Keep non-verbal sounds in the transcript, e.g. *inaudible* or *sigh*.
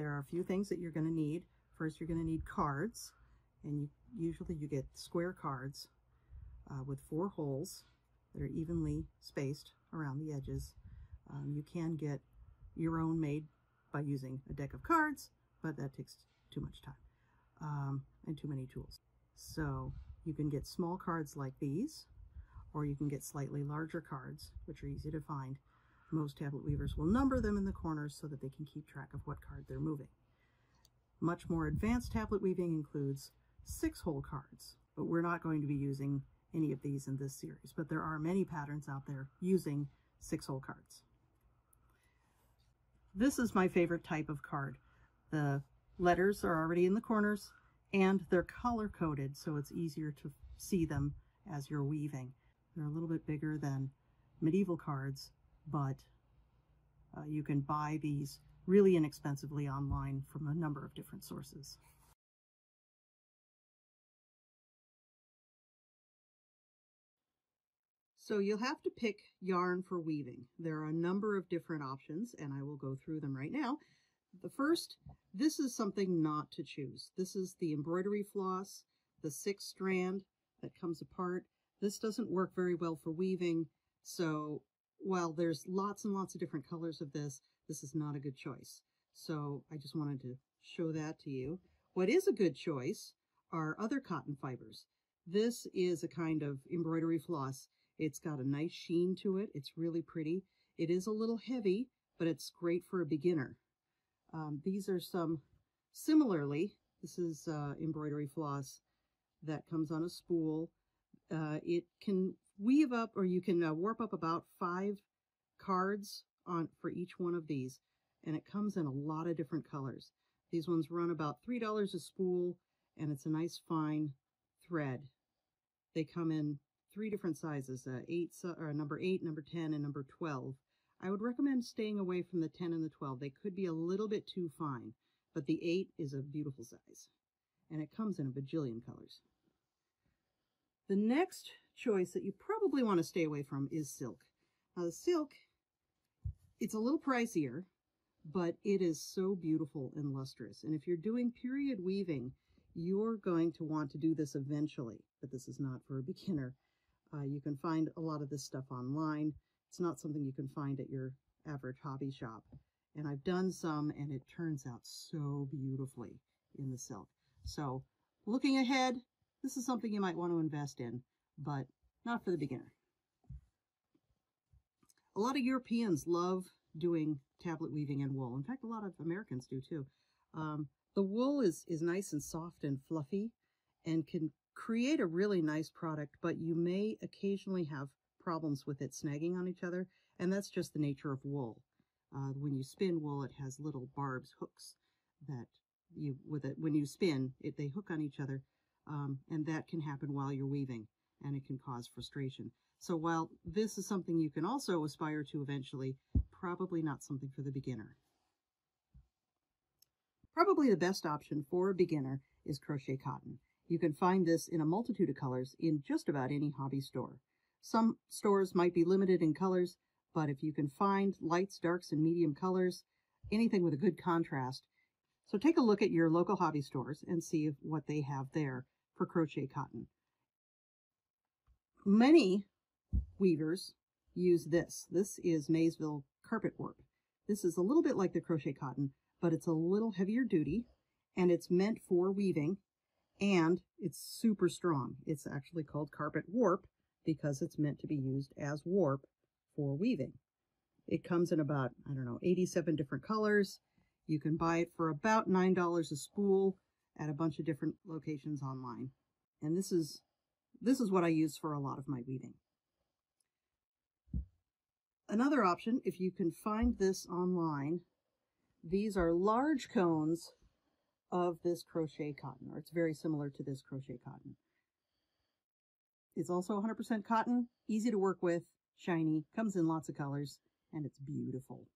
there are a few things that you're going to need. First, you're going to need cards, and you, usually you get square cards uh, with four holes that are evenly spaced around the edges. Um, you can get your own made by using a deck of cards, but that takes too much time um, and too many tools. So you can get small cards like these, or you can get slightly larger cards, which are easy to find. Most tablet weavers will number them in the corners so that they can keep track of what card they're moving. Much more advanced tablet weaving includes six-hole cards, but we're not going to be using any of these in this series, but there are many patterns out there using six-hole cards. This is my favorite type of card. The letters are already in the corners and they're color-coded so it's easier to see them as you're weaving. They're a little bit bigger than medieval cards, but uh, you can buy these really inexpensively online from a number of different sources. So you'll have to pick yarn for weaving. There are a number of different options, and I will go through them right now. The first, this is something not to choose. This is the embroidery floss, the six strand that comes apart. This doesn't work very well for weaving, so while there's lots and lots of different colors of this, this is not a good choice. So I just wanted to show that to you. What is a good choice are other cotton fibers. This is a kind of embroidery floss it's got a nice sheen to it. It's really pretty. It is a little heavy, but it's great for a beginner. Um, these are some, similarly, this is uh, embroidery floss that comes on a spool. Uh, it can weave up, or you can uh, warp up about five cards on for each one of these, and it comes in a lot of different colors. These ones run about $3 a spool, and it's a nice fine thread. They come in three different sizes, uh, eight, or number 8, number 10, and number 12. I would recommend staying away from the 10 and the 12. They could be a little bit too fine, but the 8 is a beautiful size, and it comes in a bajillion colors. The next choice that you probably want to stay away from is silk. Now the silk, it's a little pricier, but it is so beautiful and lustrous. And if you're doing period weaving, you're going to want to do this eventually, but this is not for a *laughs* beginner. Uh, you can find a lot of this stuff online. It's not something you can find at your average hobby shop. And I've done some and it turns out so beautifully in the silk. So looking ahead, this is something you might want to invest in, but not for the beginner. A lot of Europeans love doing tablet weaving in wool. In fact, a lot of Americans do too. Um, the wool is, is nice and soft and fluffy and can create a really nice product, but you may occasionally have problems with it snagging on each other, and that's just the nature of wool. Uh, when you spin wool, it has little barbs, hooks that you with it when you spin it they hook on each other, um, and that can happen while you're weaving, and it can cause frustration. So while this is something you can also aspire to eventually, probably not something for the beginner. Probably the best option for a beginner is crochet cotton. You can find this in a multitude of colors in just about any hobby store. Some stores might be limited in colors, but if you can find lights, darks, and medium colors, anything with a good contrast, so take a look at your local hobby stores and see what they have there for crochet cotton. Many weavers use this. This is Maysville Carpet Warp. This is a little bit like the crochet cotton, but it's a little heavier duty, and it's meant for weaving and it's super strong. It's actually called carpet warp because it's meant to be used as warp for weaving. It comes in about, I don't know, 87 different colors. You can buy it for about $9 a spool at a bunch of different locations online. And this is, this is what I use for a lot of my weaving. Another option, if you can find this online, these are large cones of this crochet cotton, or it's very similar to this crochet cotton. It's also 100% cotton, easy to work with, shiny, comes in lots of colors, and it's beautiful.